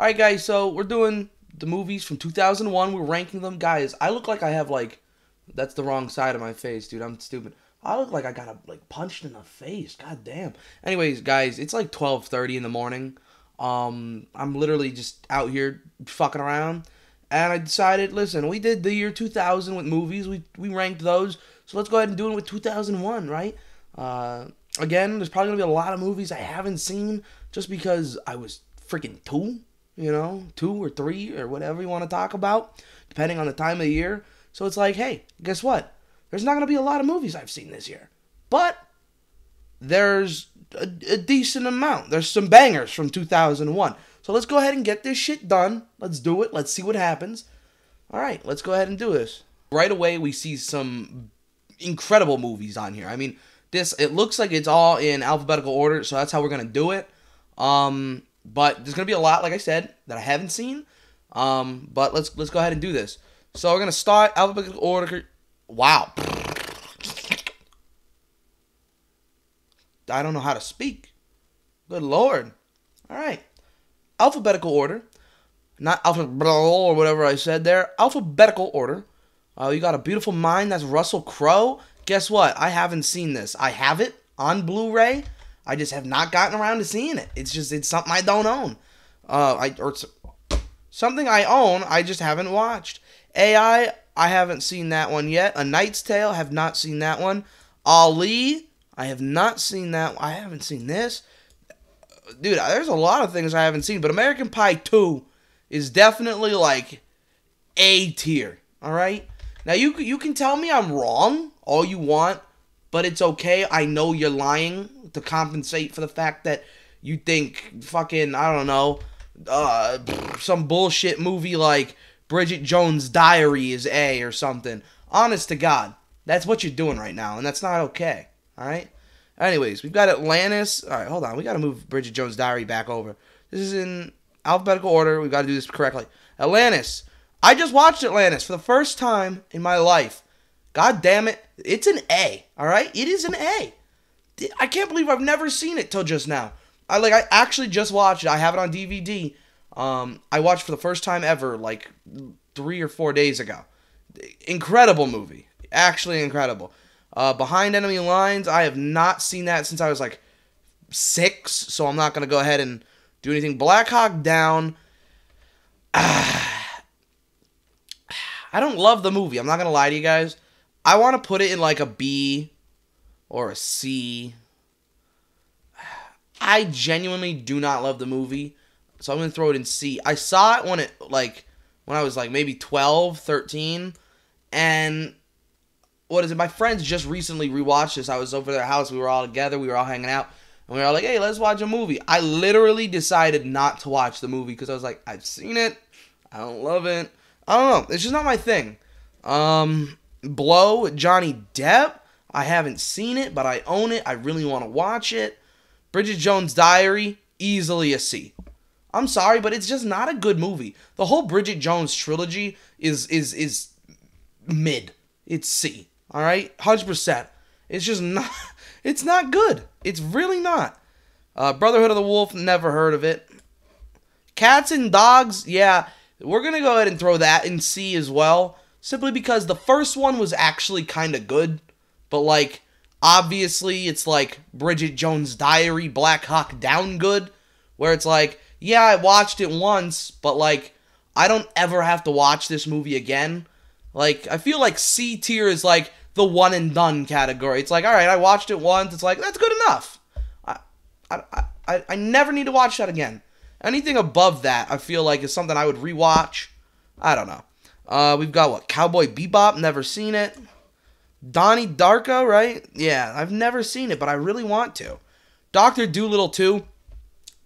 All right, guys. So we're doing the movies from 2001. We're ranking them, guys. I look like I have like, that's the wrong side of my face, dude. I'm stupid. I look like I got a, like punched in the face. God damn. Anyways, guys, it's like 12:30 in the morning. Um, I'm literally just out here fucking around, and I decided, listen, we did the year 2000 with movies. We we ranked those, so let's go ahead and do it with 2001, right? Uh, again, there's probably gonna be a lot of movies I haven't seen just because I was freaking two, you know, two or three or whatever you want to talk about, depending on the time of the year. So it's like, hey, guess what? There's not gonna be a lot of movies I've seen this year, but there's a, a decent amount. There's some bangers from 2001. So let's go ahead and get this shit done. Let's do it. Let's see what happens. All right, let's go ahead and do this. Right away, we see some incredible movies on here. I mean, this it looks like it's all in alphabetical order, so that's how we're gonna do it. Um, but there's gonna be a lot, like I said, that I haven't seen. Um, but let's let's go ahead and do this. So we're gonna start alphabetical order. Wow. I don't know how to speak. Good lord. All right. Alphabetical order. Not alphabetical or whatever I said there. Alphabetical order. Uh, you got a beautiful mind. That's Russell Crowe. Guess what? I haven't seen this. I have it on Blu-ray. I just have not gotten around to seeing it. It's just it's something I don't own. Uh, I or something I own. I just haven't watched. AI. I haven't seen that one yet. A Knight's Tale. Have not seen that one. Ali. I have not seen that. I haven't seen this. Dude, there's a lot of things I haven't seen, but American Pie 2 is definitely like A tier. All right? Now you you can tell me I'm wrong all you want, but it's okay. I know you're lying to compensate for the fact that you think fucking I don't know, uh some bullshit movie like Bridget Jones' Diary is A or something. Honest to God, that's what you're doing right now, and that's not okay. All right. Anyways, we've got Atlantis. All right, hold on. We got to move Bridget Jones' Diary back over. This is in alphabetical order. We've got to do this correctly. Atlantis. I just watched Atlantis for the first time in my life. God damn it. It's an A. All right? It is an A. I can't believe I've never seen it till just now. I like I actually just watched it. I have it on DVD. Um I watched for the first time ever like 3 or 4 days ago. Incredible movie. Actually incredible. Uh, Behind Enemy Lines, I have not seen that since I was like six, so I'm not gonna go ahead and do anything. Black Hawk Down. I don't love the movie. I'm not gonna lie to you guys. I want to put it in like a B or a C. I genuinely do not love the movie, so I'm gonna throw it in C. I saw it when it like when I was like maybe 12, 13, and what is it? My friends just recently rewatched this. I was over their house. We were all together. We were all hanging out. And we were all like, hey, let's watch a movie. I literally decided not to watch the movie because I was like, I've seen it. I don't love it. I don't know. It's just not my thing. Um, Blow, Johnny Depp. I haven't seen it, but I own it. I really want to watch it. Bridget Jones' Diary, easily a C. I'm sorry, but it's just not a good movie. The whole Bridget Jones trilogy is is is mid. It's C. All right, hundred percent. It's just not. It's not good. It's really not. Uh, Brotherhood of the Wolf. Never heard of it. Cats and Dogs. Yeah, we're gonna go ahead and throw that in C as well, simply because the first one was actually kind of good, but like obviously it's like Bridget Jones' Diary, Black Hawk Down good, where it's like yeah I watched it once, but like I don't ever have to watch this movie again. Like I feel like C tier is like the one and done category. It's like, all right, I watched it once. It's like that's good enough. I, I, I, I never need to watch that again. Anything above that, I feel like is something I would rewatch. I don't know. Uh, we've got what Cowboy Bebop. Never seen it. Donnie Darko, right? Yeah, I've never seen it, but I really want to. Doctor Dolittle 2.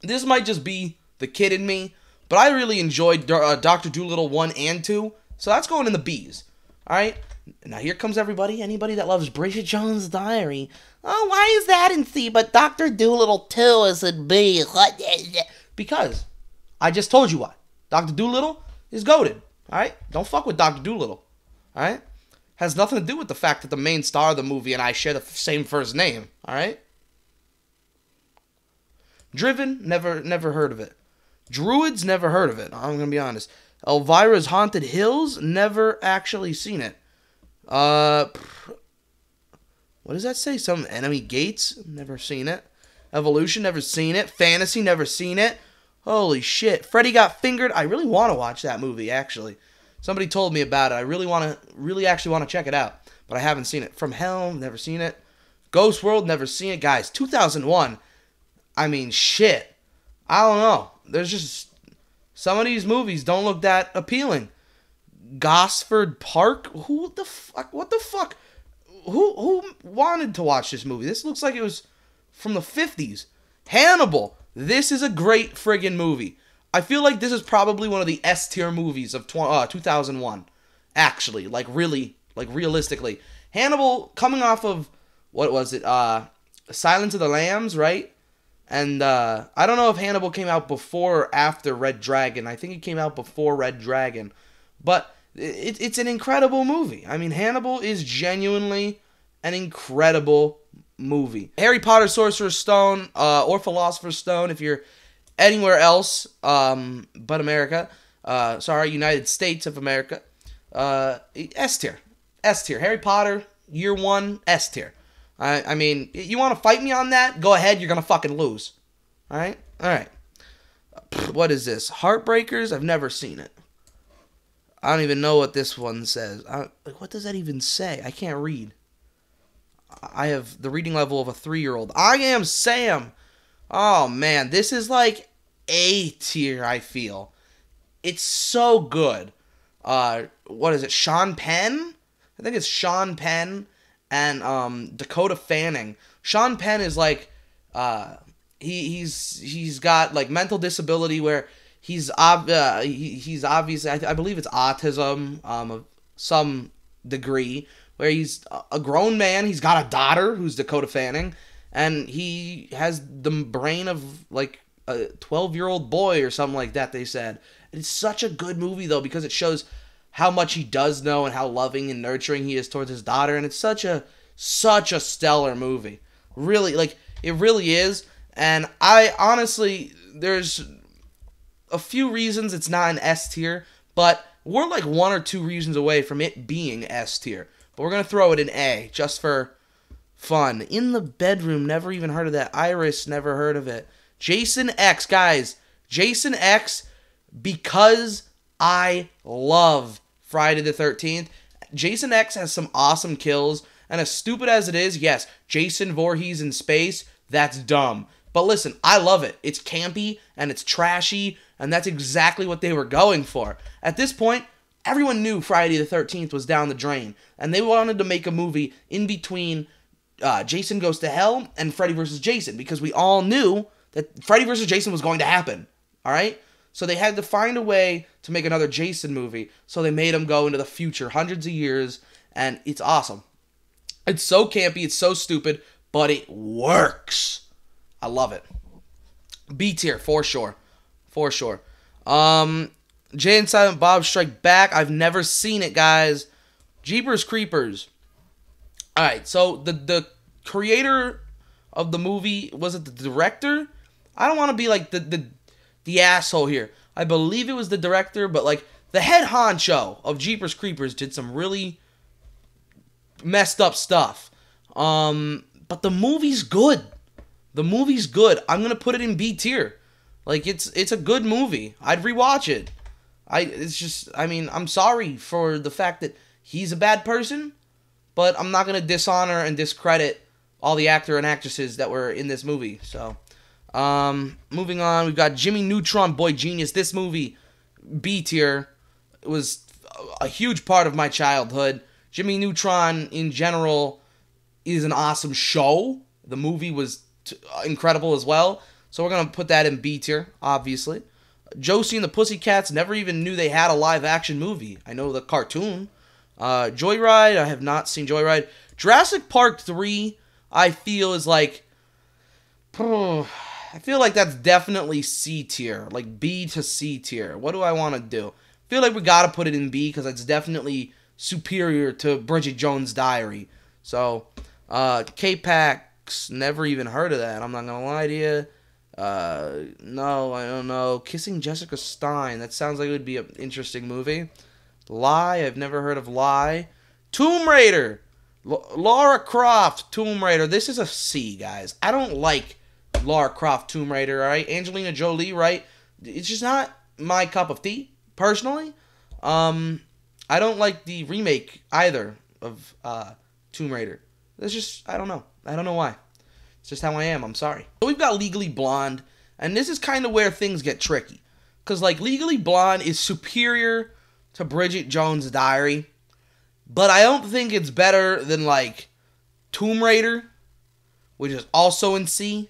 This might just be the kid in me, but I really enjoyed uh, Doctor Dolittle 1 and 2, so that's going in the B's. All right. Now here comes everybody. Anybody that loves Bridget Jones' Diary. Oh, why is that in C, but Doctor Dolittle 2 is in B? Because I just told you why. Doctor Dolittle is goaded. All right. Don't fuck with Doctor Dolittle. All right. Has nothing to do with the fact that the main star of the movie and I share the same first name. All right. Driven. Never, never heard of it. Druids, never heard of it. I'm gonna be honest. Elvira's Haunted Hills, never actually seen it. Uh, what does that say? Some enemy gates, never seen it. Evolution, never seen it. Fantasy, never seen it. Holy shit. Freddy got fingered. I really want to watch that movie, actually. Somebody told me about it. I really want to, really actually want to check it out, but I haven't seen it. From Hell, never seen it. Ghost World, never seen it. Guys, 2001. I mean, shit. I don't know. There's just some of these movies don't look that appealing. Gosford Park? Who the fuck? What the fuck? Who who wanted to watch this movie? This looks like it was from the 50s. Hannibal. This is a great friggin' movie. I feel like this is probably one of the S tier movies of tw- uh, 2001. Actually, like really, like realistically. Hannibal coming off of what was it? Uh Silence of the Lambs, right? And uh, I don't know if Hannibal came out before or after Red Dragon. I think it came out before Red Dragon. But it, it's an incredible movie. I mean, Hannibal is genuinely an incredible movie. Harry Potter, Sorcerer's Stone, uh, or Philosopher's Stone, if you're anywhere else um, but America. Uh, sorry, United States of America. Uh, S tier. S tier. Harry Potter, year one, S tier. I, I mean, you want to fight me on that? Go ahead. You're gonna fucking lose. All right. All right. What is this? Heartbreakers. I've never seen it. I don't even know what this one says. I, what does that even say? I can't read. I have the reading level of a three-year-old. I am Sam. Oh man, this is like A tier. I feel it's so good. Uh, what is it? Sean Penn. I think it's Sean Penn and um, Dakota Fanning. Sean Penn is like uh, he he's he's got like mental disability where he's ob- uh, he, he's obviously I, I believe it's autism um of some degree where he's a grown man he's got a daughter who's Dakota Fanning and he has the brain of like a 12 year old boy or something like that they said. It's such a good movie though because it shows how much he does know and how loving and nurturing he is towards his daughter and it's such a such a stellar movie. Really like it really is and i honestly there's a few reasons it's not an s tier but we're like one or two reasons away from it being s tier but we're gonna throw it in a just for fun in the bedroom never even heard of that iris never heard of it jason x guys jason x because I love Friday the 13th. Jason X has some awesome kills, and as stupid as it is, yes, Jason Voorhees in space, that's dumb. But listen, I love it. It's campy and it's trashy, and that's exactly what they were going for. At this point, everyone knew Friday the 13th was down the drain, and they wanted to make a movie in between uh, Jason Goes to Hell and Freddy vs. Jason because we all knew that Freddy vs. Jason was going to happen. All right? So they had to find a way to make another Jason movie. So they made him go into the future, hundreds of years, and it's awesome. It's so campy, it's so stupid, but it works. I love it. B tier for sure, for sure. Um, Jay and Silent Bob Strike Back. I've never seen it, guys. Jeepers Creepers. All right, so the the creator of the movie was it the director? I don't want to be like the the the asshole here. I believe it was the director, but like the head honcho of Jeepers Creepers did some really messed up stuff. Um, but the movie's good. The movie's good. I'm gonna put it in B tier. Like it's it's a good movie. I'd rewatch it. I it's just I mean I'm sorry for the fact that he's a bad person, but I'm not gonna dishonor and discredit all the actor and actresses that were in this movie. So um, moving on, we've got Jimmy Neutron, Boy Genius. This movie, B tier, was a huge part of my childhood. Jimmy Neutron, in general, is an awesome show. The movie was incredible as well. So we're gonna put that in B tier, obviously. Josie and the Pussycats never even knew they had a live action movie. I know the cartoon. Uh, Joyride, I have not seen Joyride. Jurassic Park 3, I feel is like. I feel like that's definitely C tier, like B to C tier. What do I want to do? I feel like we gotta put it in B because it's definitely superior to Bridget Jones' Diary. So, uh, K-Pax, never even heard of that. I'm not gonna lie to you. Uh, no, I don't know. Kissing Jessica Stein. That sounds like it would be an interesting movie. Lie. I've never heard of Lie. Tomb Raider. L- Lara Croft. Tomb Raider. This is a C, guys. I don't like Lara Croft Tomb Raider. All right, Angelina Jolie. Right. It's just not my cup of tea personally. Um, I don't like the remake either of uh, Tomb Raider. It's just I don't know. I don't know why. It's just how I am. I'm sorry. So we've got Legally Blonde, and this is kind of where things get tricky. Because, like, Legally Blonde is superior to Bridget Jones' Diary, but I don't think it's better than, like, Tomb Raider, which is also in C.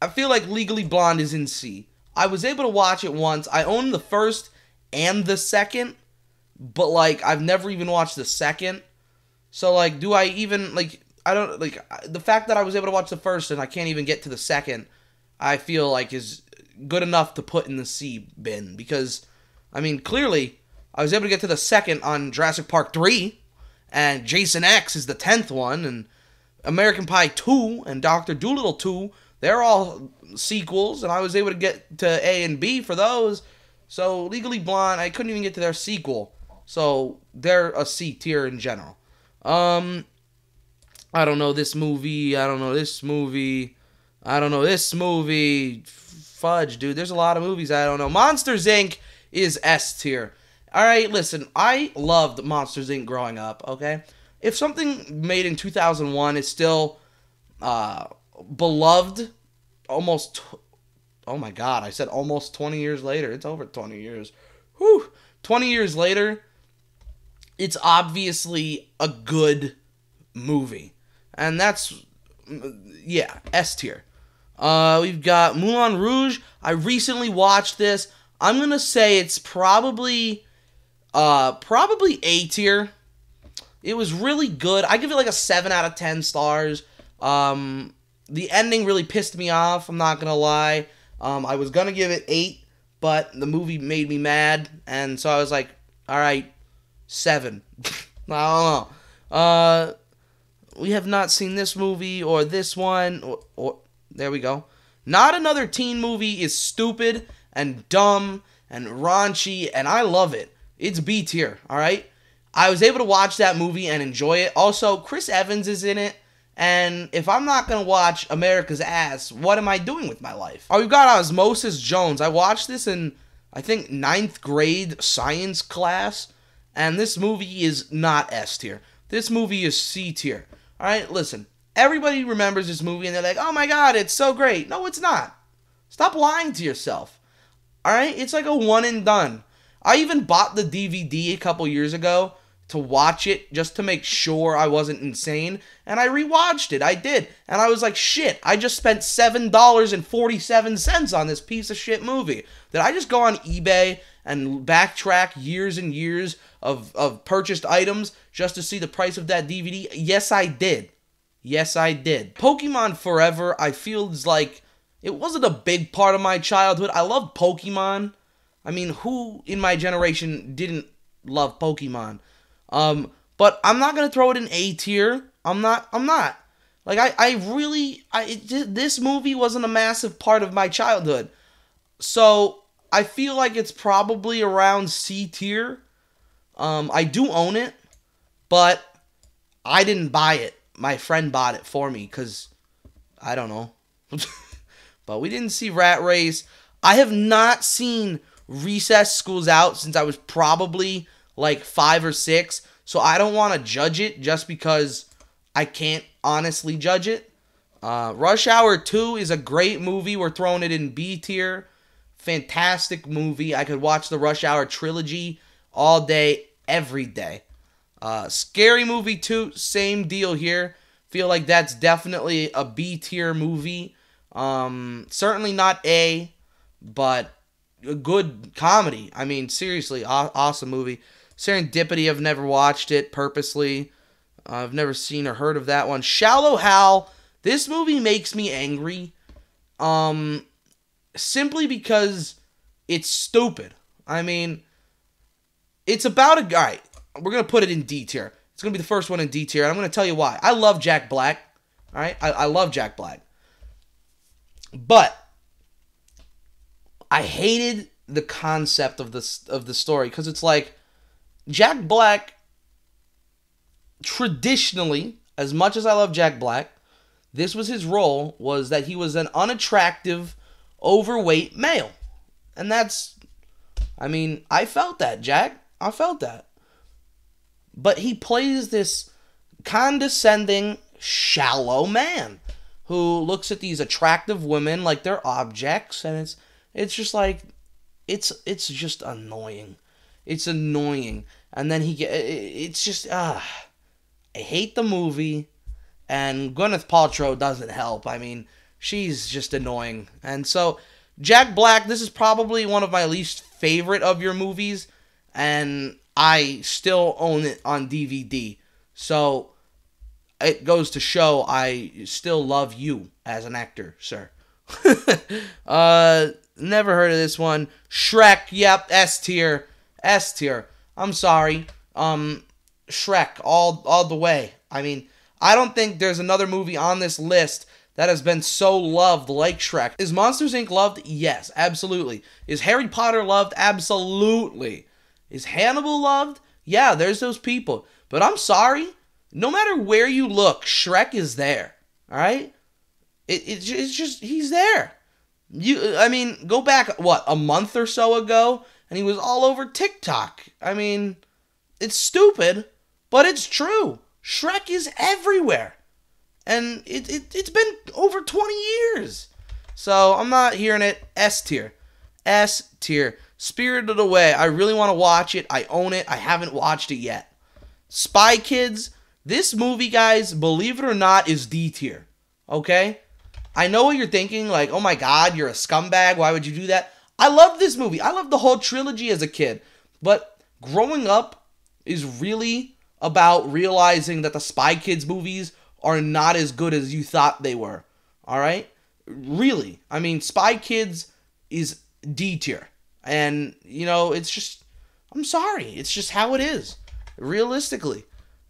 I feel like Legally Blonde is in C. I was able to watch it once. I own the first and the second, but, like, I've never even watched the second. So, like, do I even, like, I don't like the fact that I was able to watch the first and I can't even get to the second. I feel like is good enough to put in the C bin because, I mean, clearly I was able to get to the second on Jurassic Park three, and Jason X is the tenth one, and American Pie two and Doctor Dolittle two. They're all sequels, and I was able to get to A and B for those. So Legally Blonde, I couldn't even get to their sequel. So they're a C tier in general. Um, I don't know this movie. I don't know this movie. I don't know this movie. Fudge, dude. There's a lot of movies I don't know. Monsters Inc. is S tier. All right, listen. I loved Monsters Inc. growing up. Okay, if something made in 2001 is still uh, beloved, almost. Oh my God! I said almost 20 years later. It's over 20 years. Whew. 20 years later, it's obviously a good movie and that's yeah S tier. Uh, we've got Moulin Rouge. I recently watched this. I'm gonna say it's probably uh probably A tier. It was really good. I give it like a seven out of ten stars. Um, the ending really pissed me off. I'm not gonna lie. Um, I was gonna give it eight, but the movie made me mad, and so I was like, all right, seven. I don't know. Uh, we have not seen this movie or this one or, or there we go. Not another teen movie is stupid and dumb and raunchy and I love it. It's B tier, all right? I was able to watch that movie and enjoy it. Also, Chris Evans is in it. And if I'm not to watch America's Ass, what am I doing with my life? Oh, we've got Osmosis Jones. I watched this in, I think, ninth grade science class. And this movie is not S tier. This movie is C tier. All right, listen. Everybody remembers this movie and they're like, "Oh my god, it's so great." No, it's not. Stop lying to yourself. All right? It's like a one and done. I even bought the DVD a couple years ago to watch it just to make sure I wasn't insane, and I rewatched it. I did. And I was like, "Shit, I just spent $7.47 on this piece of shit movie." Did I just go on eBay and backtrack years and years of, of purchased items just to see the price of that DVD? Yes, I did. Yes, I did. Pokemon Forever, I feel is like it wasn't a big part of my childhood. I loved Pokemon. I mean, who in my generation didn't love Pokemon? Um, but I'm not gonna throw it in A tier. I'm not. I'm not. Like I, I really, I it, this movie wasn't a massive part of my childhood, so I feel like it's probably around C tier. Um, I do own it, but I didn't buy it. My friend bought it for me because I don't know. but we didn't see Rat Race. I have not seen Recess Schools Out since I was probably like five or six. So I don't want to judge it just because I can't honestly judge it. Uh, Rush Hour 2 is a great movie. We're throwing it in B tier. Fantastic movie. I could watch the Rush Hour trilogy all day, every day. Uh, Scary Movie 2, same deal here. Feel like that's definitely a B tier movie. Um, certainly not A, but a good comedy. I mean, seriously, aw- awesome movie. Serendipity, I've never watched it purposely. Uh, I've never seen or heard of that one. Shallow Hal, this movie makes me angry. Um, simply because it's stupid. I mean, it's about a guy. We're gonna put it in D tier. It's gonna be the first one in D tier. I'm gonna tell you why. I love Jack Black. All right, I, I love Jack Black. But I hated the concept of this of the story because it's like Jack Black traditionally, as much as I love Jack Black, this was his role was that he was an unattractive, overweight male. And that's I mean, I felt that, Jack. I felt that. But he plays this condescending, shallow man who looks at these attractive women like they're objects and it's it's just like it's it's just annoying. It's annoying. And then he get it's just ah I hate the movie and Gwyneth Paltrow doesn't help. I mean, she's just annoying. And so Jack Black, this is probably one of my least favorite of your movies and I still own it on DVD. So it goes to show I still love you as an actor, sir. uh, never heard of this one. Shrek, yep, S tier, S tier. I'm sorry. Um, Shrek, all all the way. I mean, I don't think there's another movie on this list that has been so loved like Shrek. Is Monsters Inc. loved? Yes, absolutely. Is Harry Potter loved? Absolutely. Is Hannibal loved? Yeah, there's those people. But I'm sorry, no matter where you look, Shrek is there. All right? It, it, it's just, he's there. You, I mean, go back, what, a month or so ago, and he was all over TikTok. I mean, it's stupid, but it's true. Shrek is everywhere. And it, it, it's been over 20 years. So I'm not hearing it. S tier. S tier. Spirited Away. I really want to watch it. I own it. I haven't watched it yet. Spy Kids. This movie, guys, believe it or not, is D tier. Okay? I know what you're thinking. Like, oh my god, you're a scumbag. Why would you do that? I love this movie. I love the whole trilogy as a kid. But growing up is really about realizing that the Spy Kids movies are not as good as you thought they were. All right? Really. I mean, Spy Kids is D tier. And, you know, it's just, I'm sorry. It's just how it is, realistically.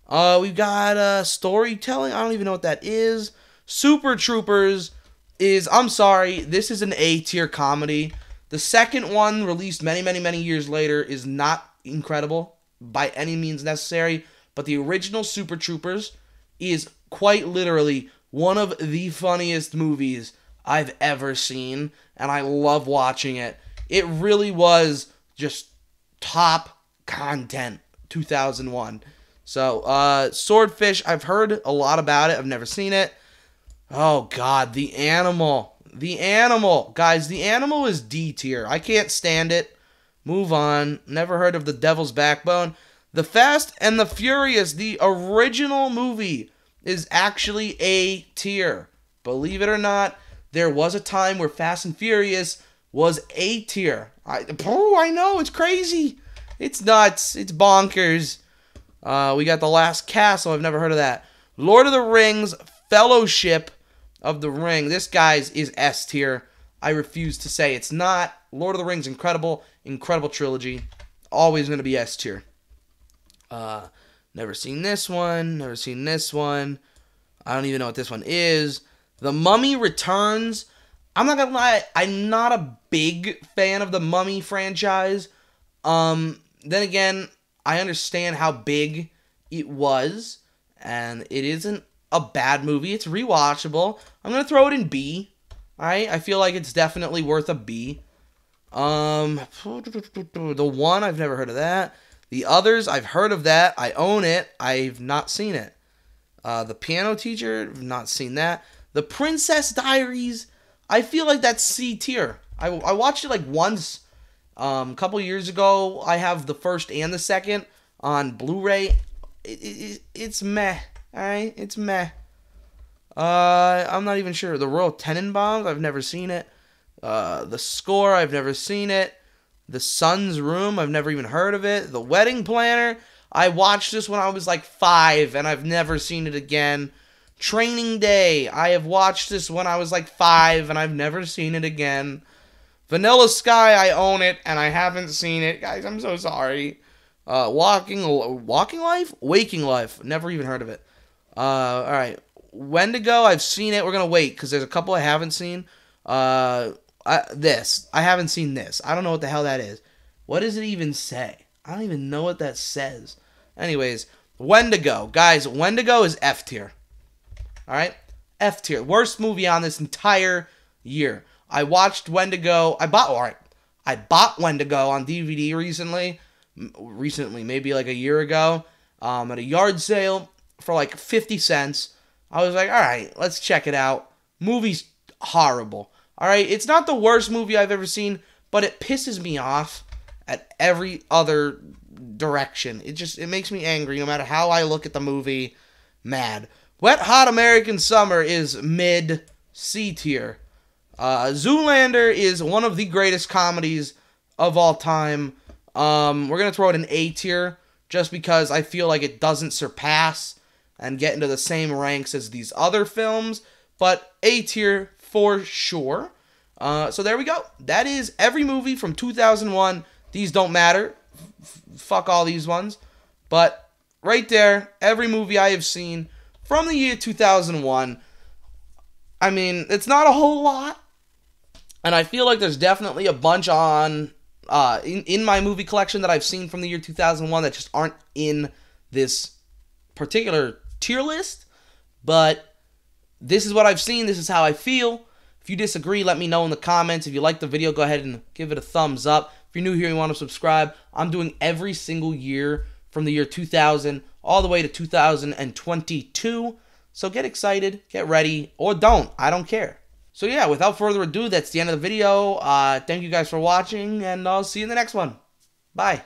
Uh, we've got uh, storytelling. I don't even know what that is. Super Troopers is, I'm sorry, this is an A tier comedy. The second one, released many, many, many years later, is not incredible by any means necessary. But the original Super Troopers is quite literally one of the funniest movies I've ever seen. And I love watching it. It really was just top content 2001. So, uh, Swordfish, I've heard a lot about it. I've never seen it. Oh, God, the animal. The animal. Guys, the animal is D tier. I can't stand it. Move on. Never heard of The Devil's Backbone. The Fast and the Furious, the original movie, is actually A tier. Believe it or not, there was a time where Fast and Furious was A tier. I, I know, it's crazy. It's nuts. It's bonkers. Uh, we got The Last Castle. I've never heard of that. Lord of the Rings, Fellowship of the Ring. This guy's is S tier. I refuse to say it's not. Lord of the Rings, incredible, incredible trilogy. Always going to be S tier. Uh, never seen this one. Never seen this one. I don't even know what this one is. The Mummy Returns. I'm not gonna lie, I'm not a big fan of the Mummy franchise. Um, then again, I understand how big it was, and it isn't a bad movie. It's rewatchable. I'm gonna throw it in B. Alright, I feel like it's definitely worth a B. Um, the one I've never heard of that. The others I've heard of that. I own it. I've not seen it. Uh, the piano teacher, not seen that. The Princess Diaries. I feel like that's C tier. I, I watched it like once um, a couple years ago. I have the first and the second on Blu-ray. It, it, it's meh. All right, it's meh. Uh, I'm not even sure. The Royal Tenenbaums. I've never seen it. Uh, the Score. I've never seen it. The Son's Room. I've never even heard of it. The Wedding Planner. I watched this when I was like five, and I've never seen it again. Training Day. I have watched this when I was like five and I've never seen it again. Vanilla Sky, I own it and I haven't seen it. Guys, I'm so sorry. Uh, walking, walking life, waking life. Never even heard of it. Uh, all right. Wendigo, I've seen it. We're gonna wait because there's a couple I haven't seen. Uh, I, this I haven't seen this. I don't know what the hell that is. What does it even say? I don't even know what that says. Anyways, Wendigo, guys. Wendigo is F tier. All right, F tier. Worst movie on this entire year. I watched Wendigo. I bought. All right, I bought Wendigo on DVD recently. Recently, maybe like a year ago, um, at a yard sale for like fifty cents. I was like, all right, let's check it out. Movie's horrible. All right, it's not the worst movie I've ever seen, but it pisses me off at every other direction. It just it makes me angry no matter how I look at the movie. Mad. Wet Hot American Summer is mid C tier. Uh, Zoolander is one of the greatest comedies of all time. Um, we're gonna throw it in A tier just because I feel like it doesn't surpass and get into the same ranks as these other films, but A tier for sure. Uh, so there we go. That is every movie from 2001. These don't matter. F- fuck all these ones. But right there, every movie I have seen from the year 2001. I mean, it's not a whole lot. And I feel like there's definitely a bunch on uh, in, in my movie collection that I've seen from the year 2001 that just aren't in this particular tier list. But this is what I've seen. This is how I feel. If you disagree, let me know in the comments. If you like the video, go ahead and give it a thumbs up. If you're new here and you want to subscribe, I'm doing every single year from the year 2000 all the way to 2022. So get excited, get ready, or don't. I don't care. So yeah, without further ado, that's the end of the video. Uh, thank you guys for watching, and I'll see you in the next one. Bye.